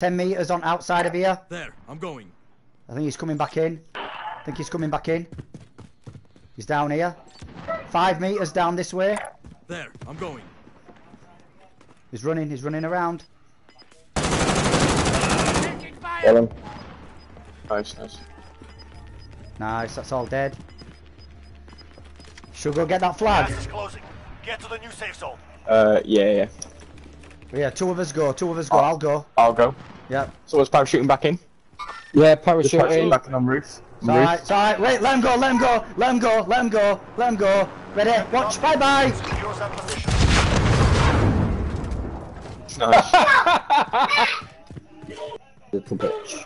10 metres on outside of here. There, I'm going. I think he's coming back in. I think he's coming back in. He's down here. Five metres down this way. There, I'm going. He's running, he's running around. Kill him. Nice, nice. Nice, that's all dead. Should go get that flag? Is closing. Get to the new safe zone. Uh, yeah, yeah. Yeah, two of us go, two of us go, oh. I'll go. I'll go. Yeah. So was parachuting back in? Yeah, Just parachuting parachuting. back in on roof. It's alright, it's alright. Wait, let him go, let him go, let him go, let him go, let him go. Ready? Watch, bye bye. Secures that. Nice. Little bitch.